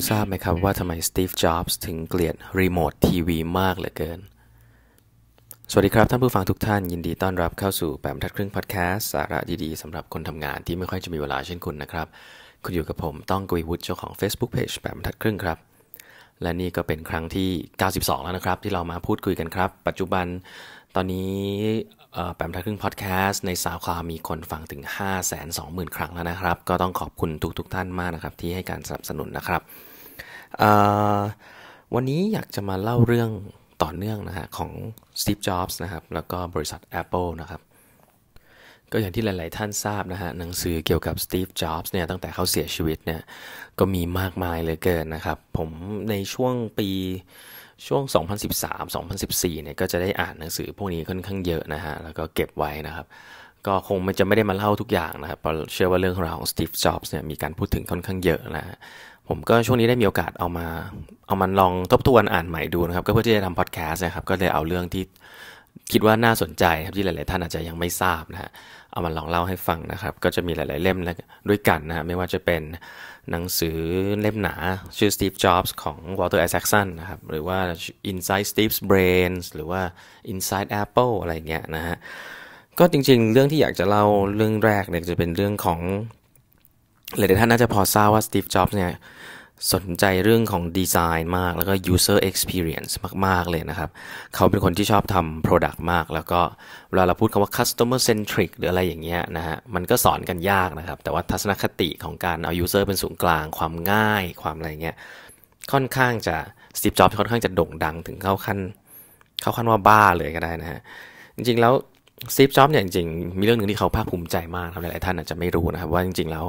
คุณทราบไหมครับว่าทำไมสตีฟ จ็อบส์ถึงเกลียดรีโมททีวีมากเหลือเกิน สวัสดีครับท่านผู้ฟังทุกท่านยินดีต้อนรับเข้าสู่แปดบรรทัดครึ่งพอดแคสต์สาระดีๆสำหรับคนทำงานที่ไม่ค่อยจะมีเวลาเช่นคุณนะครับ คุณอยู่กับผมต้องกวีวุฒิเจ้าของ Facebook Page แปดบรรทัดครึ่งครับ และนี่ก็เป็นครั้งที่ 92 แล้วนะครับ ที่เรามาพูดคุยกันครับ ปัจจุบัน ตอนนี้แปดบรรทัดครึ่งพอดแคสต์ใน SoundCloud มีคนฟังถึง 5 2 0 0 0 0 ครั้งแล้วนะครับ ก็ต้องขอบคุณทุกๆทท่านมากนะครับ ที่ให้การสนับสนุนนะครับวันนี้อยากจะมาเล่าเรื่องต่อเนื่องนะฮะของ Steve Jobs นะครับ แล้วก็บริษัท Apple นะครับ ก็อย่างที่หลาย ๆ ท่านทราบนะฮะหนังสือเกี่ยวกับ Steve Jobs เนี่ยตั้งแต่เขาเสียชีวิตเนี่ยก็มีมากมายเลยเกินนะครับ ผมในช่วงปี ช่วง 2013-2014 เนี่ยก็จะได้อ่านหนังสือพวกนี้ค่อนข้างเยอะนะฮะ แล้วก็เก็บไว้นะครับ ก็คงมันจะไม่ได้มาเล่าทุกอย่างนะครับเพราะเชื่อว่าเรื่องราวของสตีฟ จ็อบส์เนี่ยมีการพูดถึงค่อนข้างเยอะนะผมก็ช่วงนี้ได้มีโอกาสเอามา เอามันลองทบทวนอ่านใหม่ดูนะครับ ก็เพื่อที่จะทำพอดแคสต์นะครับ ก็เลยเอาเรื่องที่ คิดว่าน่าสนใจครับที่หลาย ๆ ท่านอาจจะยังไม่ทราบนะฮะเอามาลองเล่าให้ฟังนะครับ ก็จะมีหลาย ๆ เล่มด้วยกันนะฮะไม่ว่าจะเป็นหนังสือเล่มหนาชื่อ Steve Jobs ของ Walter Isaacson นะครับหรือว่า Inside Steve's Brains หรือว่า Inside Apple อะไรเงี้ยนะฮะก็จริง ๆ เรื่องที่อยากจะเล่าเรื่องแรกเนี่ยจะเป็นเรื่องของหลาย ๆ ท่านน่าจะพอทราบว่า Steve Jobs เนี่ย สนใจเรื่องของดีไซน์มากแล้วก็ user experience มาก ๆ เลยนะครับ เขาเป็นคนที่ชอบทำ product มาก แล้วก็เวลาเราพูดคำว่า customer centric หรืออะไรอย่างเงี้ยนะฮะ มันก็สอนกันยากนะครับ แต่ว่าทัศนคติของการเอา user เป็นศูนย์กลาง ความง่าย ความอะไรเงี้ย ค่อนข้างจะ Steve Jobs ค่อนข้างจะโด่งดังถึงเข้าขั้น เข้าขั้นว่าบ้าเลยก็ได้นะฮะ จริง ๆ แล้ว Steve Jobs เนี่ยจริงๆ มีเรื่องหนึ่งที่เขาภาคภูมิใจมากครับหลายๆท่านอาจจะไม่รู้นะครับว่าจริง ๆ แล้ว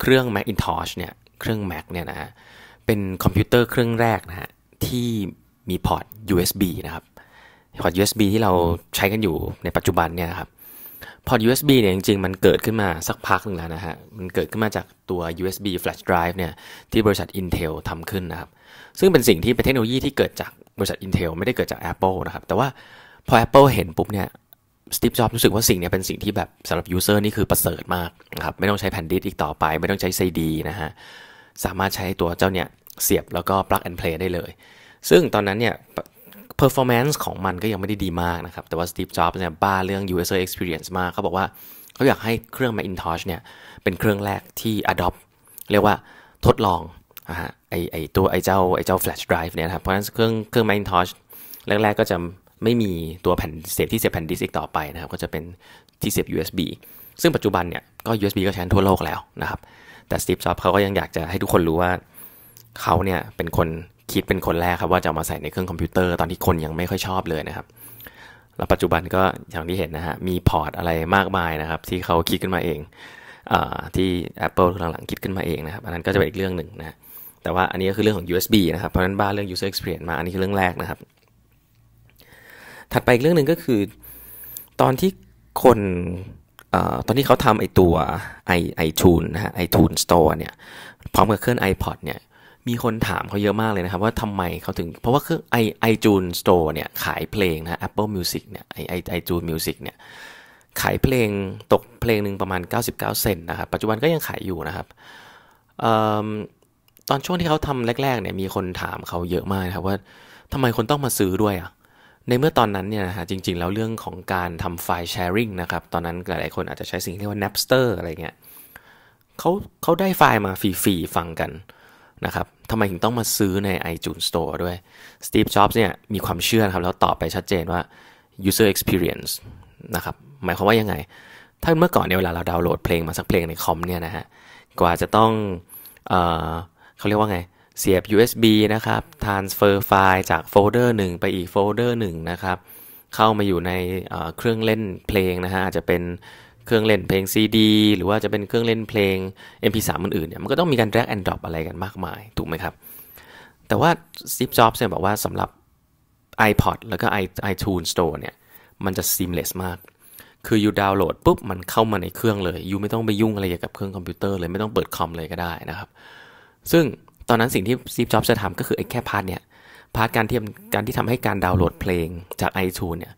เครื่อง Macintosh เนี่ย เครื่อง Mac เนี่ยนะฮะเป็นคอมพิวเตอร์เครื่องแรกนะฮะที่มีพอร์ต USB นะครับพอร์ต USB ที่เราใช้กันอยู่ในปัจจุบันเนี่ยครับพอร์ต USB เนี่ยจริงๆ มันเกิดขึ้นมาสักพักหนึ่งแล้วนะฮะ มันเกิดขึ้นมาจากตัว USB flash drive เนี่ยที่บริษัท Intel ทำขึ้นนะครับ ซึ่งเป็นสิ่งที่เป็นเทคโนโลยีที่เกิดจากบริษัท Intel ไม่ได้เกิดจาก Apple นะครับ แต่ว่าพอ Apple เห็นปุ๊บเนี่ยสตีฟจ็อบรู้สึกว่าสิ่งนี้เป็นสิ่งที่แบบสำหรับ user นี่คือประเสริฐมากนะครับ ไม่ต้องใช้แผ่นดิสอีกต่อไป ไม่ต้องใช้ซีดีนะฮะ สามารถใช้ตัวเจ้าเนี่ยเสียบแล้วก็ plug and play ได้เลย ซึ่งตอนนั้นเนี่ย performance ของมันก็ยังไม่ได้ดีมากนะครับ แต่ว่า Steve Jobs เนี่ยบ้าเรื่อง user experience มากเขาบอกว่าเขาอยากให้เครื่อง Macintosh เนี่ยเป็นเครื่องแรกที่ adopt เรียกว่าทดลองอะฮะไอไอตัวไอเจ้าไอเจ้า flash drive เนี่ยครับเพราะฉะนั้นเครื่องเครื่อง Macintosh แรก ๆ ก็จะไม่มีตัวแผ่นเสียบที่เสียบแผ่นดิสอีกต่อไปนะครับ ก็จะเป็นที่เสียบ USB ซึ่งปัจจุบันเนี่ยก็ USB ก็ใช้ทั่วโลกแล้วนะครับ แต่ Steve Jobs เขาก็ยังอยากจะให้ทุกคนรู้ว่าเขาเนี่ยเป็นคนคิดเป็นคนแรกครับว่าจะมาใส่ในเครื่องคอมพิวเตอร์ตอนที่คนยังไม่ค่อยชอบเลยนะครับ แล้วปัจจุบันก็อย่างที่เห็นนะฮะมีพอร์ตอะไรมากมายนะครับ ที่เขาคิดขึ้นมาเองอที่ Apple หลังๆคิดขึ้นมาเองนะครับ อันนั้นก็จะเป็นอีกเรื่องหนึ่งนะแต่ว่าอันนี้ก็คือเรื่องของ USB นะครับ เพราะนั้นบ้าเรื่อง user experience มาอันนี้คือเรื่องแรกนะครับ ถัดไปอีกเรื่องหนึ่งก็คือ ตอนที่คน ตอนที่เขาทำไอตัว i iTunes นะฮะ iTunes Store เนี่ยพร้อมกับเครื่อง iPod เนี่ยมีคนถามเขาเยอะมากเลยนะครับว่าทำไมเขาถึง เพราะว่าเครื่องไอ iTunes Store เนี่ยขายเพลงนะ Apple Music เนี่ยไอไอ iTunes Music เนี่ยขายเพลงตกเพลงหนึ่งประมาณ 99 เซนต์นะครับ ปัจจุบันก็ยังขายอยู่นะครับตอนช่วงที่เขาทำแรกๆเนี่ยมีคนถามเขาเยอะมากนะครับว่าทำไมคนต้องมาซื้อด้วยอะ ในเมื่อตอนนั้นเนี่ยนะฮะจริง ๆ แล้วเรื่องของการทำไฟล์แชร์ริงนะครับ ตอนนั้นหลายๆคนอาจจะใช้สิ่งที่เรียกว่า Napster อะไรเงี้ยเขาเขาได้ไฟล์มาฟรีๆฟังกันนะครับทำไมถึงต้องมาซื้อใน iTunes Store ด้วย Steve Jobs เนี่ยมีความเชื่อครับ แล้วตอบไปชัดเจนว่า user experience นะครับ หมายความว่ายังไง ถ้าเมื่อก่อนเนี่ยเวลาเราดาวน์โหลดเพลงมาสักเพลงในคอมเนี่ยนะฮะ กว่าจะต้องเออเขาเรียกว่าไงเเสียบ USB นะครับ transfer ไฟล์จากโฟลเดอร์หนึ่งไปอีกโฟลเดอร์หนึ่งนะครับ เข้ามาอยู่ในเครื่องเล่นเพลงนะฮะอาจจะเป็นเครื่องเล่นเพลง CD หรือว่าจะเป็นเครื่องเล่นเพลง MP3 อื่นๆเนี่ยมันก็ต้องมีการ drag and drop อะไรกันมากมาย ถูกไหมครับ แต่ว่า Steve Jobs เนี่ยบอกว่าสำหรับ iPod แล้วก็ iTunes Store เนี่ย มันจะ seamless มาก คือ you ดาวน์โหลดปุ๊บ มันเข้ามาในเครื่องเลย you ไม่ต้องไปยุ่งอะไรกับเครื่องคอมพิวเตอร์เลย ไม่ต้องเปิดคอมเลยก็ได้นะครับ ซึ่ง ตอนนั้นสิ่งที่ Steve Jobs จะทำก็คือไอ้แค่ part เนี่ย part การที่การที่ทำให้การดาวน์โหลดเพลงจาก iTunes เนี่ย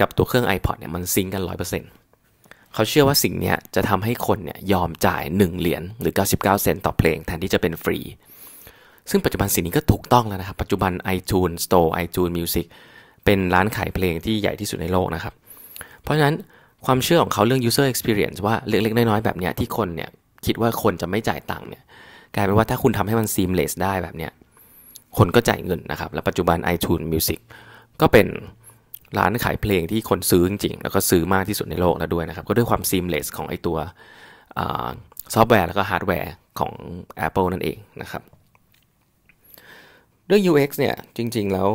กับตัวเครื่อง iPod เนี่ยมัน sync กัน 100%เขาเชื่อว่าสิ่งนี้จะทำให้คนเนี่ยยอมจ่าย 1 เหรียญหรือ 99 เซนต์ต่อเพลงแทนที่จะเป็นฟรี ซึ่งปัจจุบันสิ่งนี้ก็ถูกต้องแล้วนะครับ ปัจจุบัน iTunes Store iTunes Music เป็นร้านขายเพลงที่ใหญ่ที่สุดในโลกนะครับ เพราะฉะนั้นความเชื่อของเขาเรื่อง user experience ว่าเล็กๆ น้อยๆ แบบเนี้ยที่คนเนี่ยคิดว่าคนจะไม่จ่ายตังค์เนี่ย กลายเป็นว่าถ้าคุณทำให้มัน seamless ได้แบบเนี้ยคนก็จ่ายเงินนะครับ และปัจจุบัน iTunes Music ก็เป็นร้านขายเพลงที่คนซื้อจริงๆ แล้วก็ซื้อมากที่สุดในโลกแล้วด้วยนะครับ ก็ด้วยความ seamless ของไอตัวซอฟต์แวร์แล้วก็ฮาร์ดแวร์ของ Apple นั่นเองนะครับ เรื่อง UX เนี่ยจริงๆแล้ว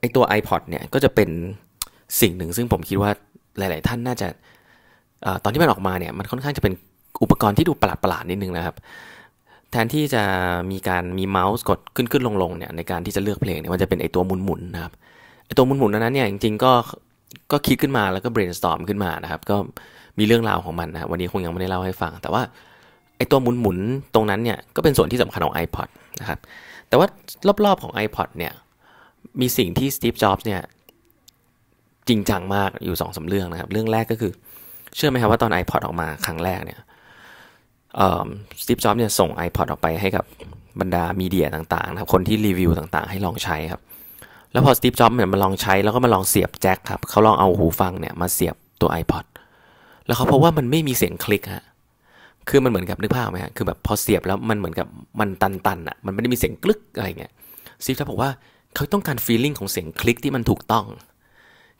ไอตัว iPod เนี่ยก็จะเป็นสิ่งหนึ่งซึ่งผมคิดว่าหลาย ๆ ท่านน่าจะอตอนที่มันออกมาเนี่ยมันค่อนข้างจะเป็น อุปกรณ์ที่ดูประหลาดๆนิดนึงนะครับ แทนที่จะมีการมีเมาส์กดขึ้นขึ้นลงลงเนี่ยในการที่จะเลือกเพลงเนี่ยมันจะเป็นไอตัวหมุนๆนะครับไอตัวหมุนๆนั้นเนี่ยจริงๆก็ก็คิดขึ้นมาแล้วก็ brainstorm ขึ้นมานะครับ ก็มีเรื่องราวของมันนะวันนี้คงยังไม่ได้เล่าให้ฟัง แต่ว่าไอตัวหมุนๆตรงนั้นเนี่ยก็เป็นส่วนที่สำคัญของ iPod นะครับแต่ว่ารอบๆของ iPod เนี่ยมีสิ่งที่ Steve Jobs เนี่ยจริงจังมากอยู่สองสาเรื่องนะครับ เรื่องแรกก็คือ เชื่อไหมครับว่าตอน iPod ออกมาครั้งแรกเนี่ย สตีฟจ็อบส์เนี่ยส่ง iPod ออกไปให้กับบรรดามีเดียต่างๆนะครับคนที่รีวิวต่างๆ ให้ลองใช้ครับ แล้วพอสตีฟจ็อบส์เนี่ยมาลองใช้แล้วก็มาลองเสียบแจ็คครับเขาลองเอาหูฟังเนี่ยมาเสียบตัว iPod แล้วเขาพบว่ามันไม่มีเสียงคลิกฮะคือมันเหมือนกับนึกภาพไหมฮะคือแบบพอเสียบแล้วมันเหมือนกับมันตันๆอะมันไม่ได้มีเสียงกลึกอะไรเงี้ยสตีฟจ็อบส์บอกว่าเขาต้องการ feeling ของเสียงคลิกที่มันถูกต้อง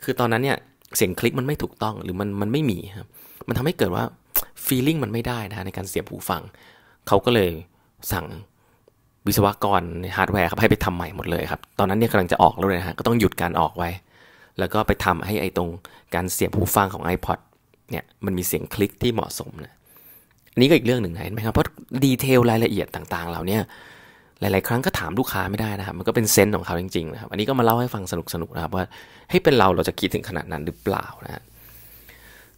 คือตอนนั้นเนี่ยเสียงคลิกมันไม่ถูกต้องหรือมันมันไม่มีครับมันทำให้เกิดว่า feeling มันไม่ได้นะในการเสียบหูฟัง เขาก็เลยสั่งวิศวกรฮาร์ดแวร์ครับให้ไปทำใหม่หมดเลยครับ ตอนนั้นเนี่ยกำลังจะออกแล้วเลยนะฮะก็ต้องหยุดการออกไว้ แล้วก็ไปทำให้ไอ้ตรงการเสียบหูฟังของ iPod เนี่ยมันมีเสียงคลิกที่เหมาะสมนะอันนี้ก็อีกเรื่องหนึ่งเห็นไหมครับเพราะ detail รายละเอียดต่างๆเหล่านี้หลาย ๆ ครั้งก็ถามลูกค้าไม่ได้นะครับ มันก็เป็น sense ของเขาจริง ๆ นะครับ อันนี้ก็มาเล่าให้ฟังสนุก ๆ นะครับ ว่าให้เป็นเราเราจะคิดถึงขนาดนั้นหรือเปล่านะ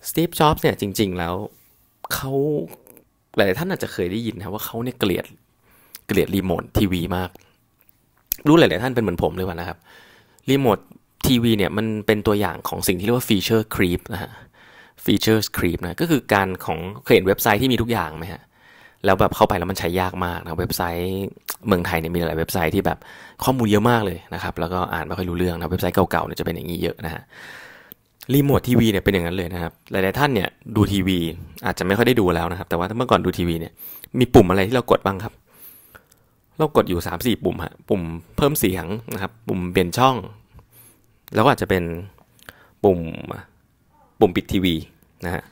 สตีฟ จ็อบส์เนี่ยจริง ๆ แล้ว เขาหลายท่านอาจจะเคยได้ยินนะว่าเขาเนี่ยเกลียดเกลียดรีโมททีวีมาก รู้หลาย ๆ ท่านเป็นเหมือนผมหรือเปล่านะครับรีโมททีวีเนี่ยมันเป็นตัวอย่างของสิ่งที่เรียกว่า feature creep นะฮะ feature creep นะก็คือการของเคยเห็นเว็บไซต์ที่มีทุกอย่างไหมฮะแล้วแบบเข้าไปแล้วมันใช้ยากมากนะเว็บไซต์เมืองไทยเนี่ยมีหลายเว็บไซต์ที่แบบข้อมูลเยอะมากเลยนะครับแล้วก็อ่านไม่ค่อยรู้เรื่องนะเว็บไซต์เก่าๆเนี่ยจะเป็นอย่างนี้เยอะนะฮะ รีโมททีวีเนี่ยเป็นอย่างนั้นเลยนะครับ หลายๆท่านเนี่ยดูทีวี อาจจะไม่ค่อยได้ดูแล้วนะครับ แต่ว่าเมื่อก่อนดูทีวีเนี่ยมีปุ่มอะไรที่เรากดบ้างครับ เรากดอยู่3ามสี่ปุ่มฮะปุ่มเพิ่มเสียงนะครับ ปุ่มเปลี่ยนช่อง แล้วก็อาจจะเป็นปุ่มปุ่มปิดทีวีนะฮะ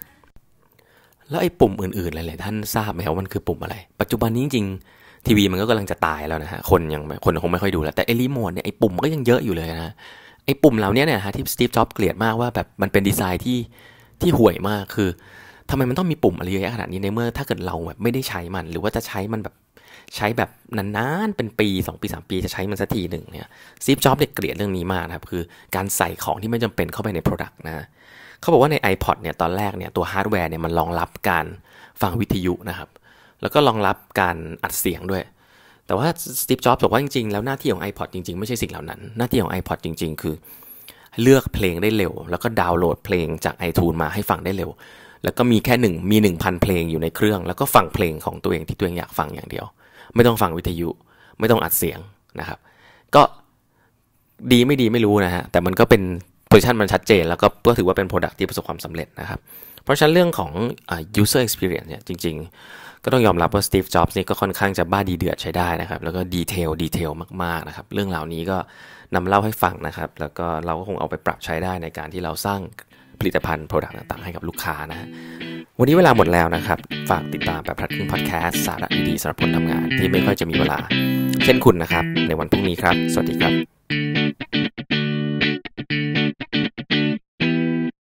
แล้วไอ้ปุ่มอื่นๆหลายๆท่านทราบไหมครับว่ามันคือปุ่มอะไร ปัจจุบันนี้จริงๆทีวีมันก็กำลังจะตายแล้วนะฮะคนยังคนคงไม่ค่อยดูแล้วแต่ไอ้รีโมทเนี่ยไอ้ปุ่มก็ยังเยอะอยู่เลยนะ ไอ้ปุ่มเหล่านี้เนี่ยฮะที่สตีฟจ็อบส์เกลียดมากว่าแบบมันเป็นดีไซน์ที่ที่ห่วยมากคือทำไมมันต้องมีปุ่มอะไรเยอะขนาดนี้ในเมื่อถ้าเกิดเราแบบไม่ได้ใช้มัน หรือว่าจะใช้มันแบบใช้แบบนานๆเป็นปี 2 ปี 3 ปีจะใช้มันสักทีหนึ่งเนี่ยสตีฟจ็อบส์เนี่ยเกลียดเรื่องนี้มากครับคือการใส่ของที่ไม่จำเป็นเข้าไปใน Product นะเขาบอกว่าใน iPod เนี่ยตอนแรกเนี่ยตัวฮาร์ดแวร์เนี่ยมันรองรับการฟังวิทยุนะครับ แล้วก็รองรับการอัดเสียงด้วย แต่ว่าสตีฟจ็อบส์บอกว่าจริงๆ แล้วหน้าที่ของ iPod จริงๆ ไม่ใช่สิ่งเหล่านั้น หน้าที่ของ iPod จริง ๆ คือ เลือกเพลงได้เร็ว แล้วก็ดาวน์โหลดเพลงจาก iTunes มาให้ฟังได้เร็ว แล้วก็มีแค่หนึ่งมีหนึ่งพันเพลงอยู่ในเครื่อง แล้วก็ฟังเพลงของตัวเองที่ตัวเองอยากฟังอย่างเดียว ไม่ต้องฟังวิทยุ ไม่ต้องอัดเสียงนะครับ ก็ดีไม่ดีไม่รู้นะฮะ แต่มันก็เป็นโพซิชันมันชัดเจน แล้วก็ก็ถือว่าเป็น Product ที่ประสบความสำเร็จนะครับ เพราะฉะนั้นเรื่องของ user experience เนี่ยจริง ๆ ก็ต้องยอมรับว่าสตีฟจ็อบส์นี่ก็ค่อนข้างจะบ้าดีเดือดใช้ได้นะครับ แล้วก็ detail detail มากๆนะครับ เรื่องเหล่านี้ก็นำเล่าให้ฟังนะครับ แล้วก็เราก็คงเอาไปปรับใช้ได้ในการที่เราสร้างผลิตภัณฑ์ product ต่างๆให้กับลูกค้านะ วันนี้เวลาหมดแล้วนะครับ ฝากติดตามแปดบรรทัดครึ่งพอดแคสต์สาระดีๆสำหรับคนทำงาน ที่ไม่ค่อยจะมีเวลา เช่นคุณนะครับ ในวันพรุ่งนี้ครับ สวัสดีครับ